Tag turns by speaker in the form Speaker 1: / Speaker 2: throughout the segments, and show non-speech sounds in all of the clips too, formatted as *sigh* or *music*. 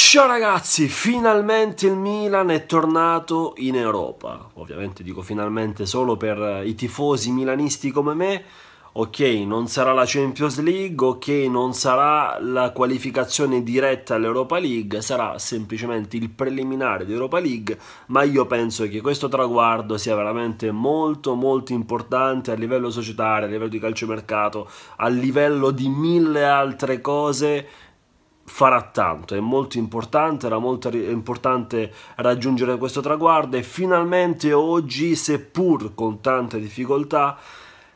Speaker 1: Ciao ragazzi, finalmente il Milan è tornato in Europa. Ovviamente dico finalmente solo per i tifosi milanisti come me. Ok, non sarà la Champions League, ok, non sarà la qualificazione diretta all'Europa League, sarà semplicemente il preliminare di Europa League, ma io penso che questo traguardo sia veramente molto molto importante a livello societario, a livello di calciomercato, a livello di mille altre cose farà tanto, è molto importante, era molto importante raggiungere questo traguardo e finalmente oggi, seppur con tante difficoltà,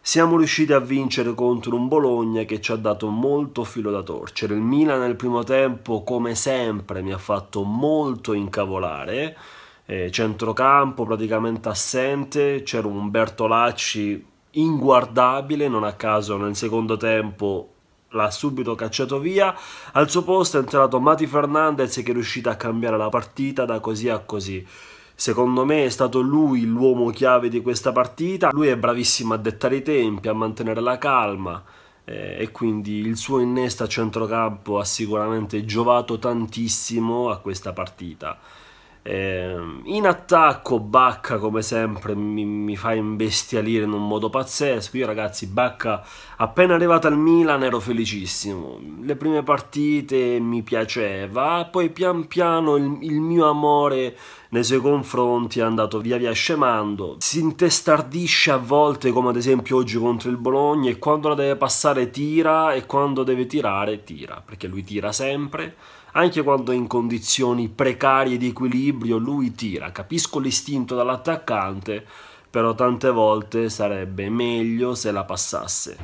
Speaker 1: siamo riusciti a vincere contro un Bologna che ci ha dato molto filo da torcere. Il Milan nel primo tempo, come sempre, mi ha fatto molto incavolare. Eh, centrocampo praticamente assente, c'era un Bertolacci inguardabile, non a caso nel secondo tempo l'ha subito cacciato via. Al suo posto è entrato Mati Fernandez che è riuscito a cambiare la partita da così a così. Secondo me è stato lui l'uomo chiave di questa partita. Lui è bravissimo a dettare i tempi, a mantenere la calma eh, e quindi il suo innesto a centrocampo ha sicuramente giovato tantissimo a questa partita. Eh, in attacco Bacca come sempre mi, mi, fa imbestialire in un modo pazzesco. Io ragazzi Bacca appena arrivato al Milan ero felicissimo. Le prime partite mi piaceva, poi pian piano il, il mio amore nei suoi confronti è andato via via scemando. Si intestardisce a volte come ad esempio oggi contro il Bologna e quando la deve passare tira e quando deve tirare tira, perché lui tira sempre anche quando è in condizioni precarie di equilibrio lui tira, capisco l'istinto dall'attaccante, però tante volte sarebbe meglio se la passasse.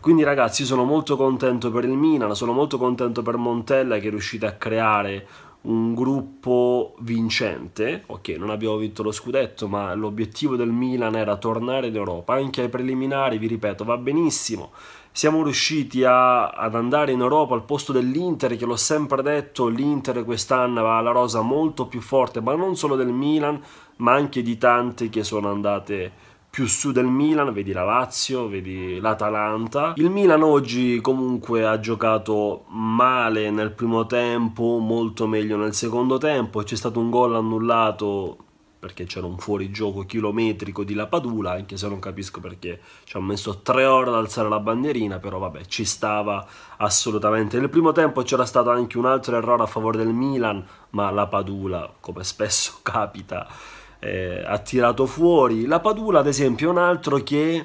Speaker 1: Quindi ragazzi sono molto contento per il Milan, sono molto contento per Montella che è riuscito a creare un gruppo vincente, ok non abbiamo vinto lo scudetto ma l'obiettivo del Milan era tornare in Europa, anche ai preliminari vi ripeto va benissimo, siamo riusciti a, ad andare in Europa al posto dell'Inter che l'ho sempre detto l'Inter quest'anno va alla rosa molto più forte ma non solo del Milan ma anche di tante che sono andate più su del Milan, vedi la Lazio, vedi l'Atalanta. Il Milan oggi comunque ha giocato male nel primo tempo, molto meglio nel secondo tempo, c'è stato un gol annullato perché c'era un fuorigioco chilometrico di Lapadula, anche se non capisco perché ci ha messo tre ore ad alzare la bandierina, però vabbè, ci stava assolutamente. Nel primo tempo c'era stato anche un altro errore a favore del Milan, ma Lapadula, come spesso *laughs* capita, eh, ha tirato fuori. La Padula, ad esempio, è un altro che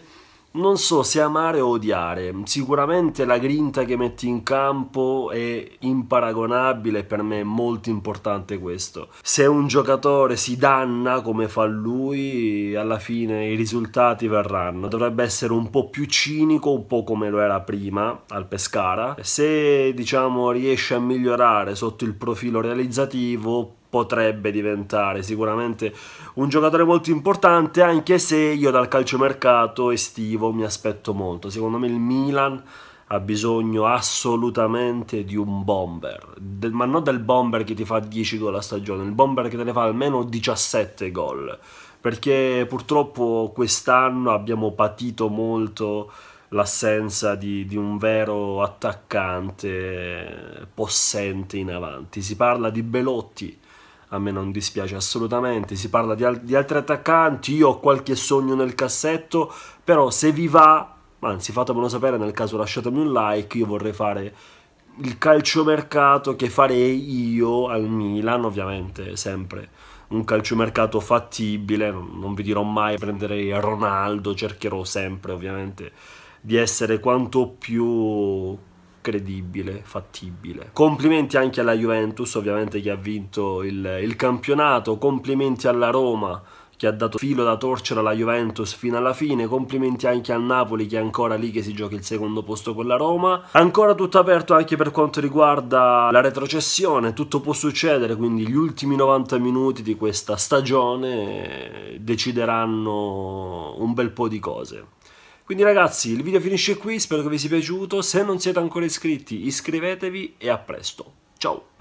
Speaker 1: non so se amare o odiare. Sicuramente la grinta che metti in campo è imparagonabile, per me è molto importante questo. Se un giocatore si danna come fa lui, alla fine i risultati verranno. Dovrebbe essere un po' più cinico, un po' come lo era prima al Pescara. Se diciamo riesce a migliorare sotto il profilo realizzativo, potrebbe diventare sicuramente un giocatore molto importante anche se io dal calciomercato estivo mi aspetto molto. Secondo me il Milan ha bisogno assolutamente di un bomber. Del, ma non del bomber che ti fa 10 gol a stagione il bomber che te ne fa almeno 17 gol. Perché purtroppo quest'anno abbiamo patito molto l'assenza di, di, un vero attaccante possente in avanti. Si parla di Belotti, a me non dispiace assolutamente, si parla di, al di altri attaccanti, io ho qualche sogno nel cassetto, però se vi va, anzi fatemelo sapere nel caso lasciatemi un like, io vorrei fare il calciomercato che farei io al Milan, ovviamente sempre un calciomercato fattibile, non, vi dirò mai prenderei Ronaldo, cercherò sempre ovviamente di essere quanto più credibile, fattibile. Complimenti anche alla Juventus, ovviamente che ha vinto il, il campionato, complimenti alla Roma che ha dato filo da torcere alla Juventus fino alla fine, complimenti anche al Napoli che è ancora lì che si gioca il secondo posto con la Roma, ancora tutto aperto anche per quanto riguarda la retrocessione, tutto può succedere, quindi gli ultimi 90 minuti di questa stagione decideranno un bel po' di cose. Quindi ragazzi, il video finisce qui, spero che vi sia piaciuto, se non siete ancora iscritti iscrivetevi e a presto. Ciao!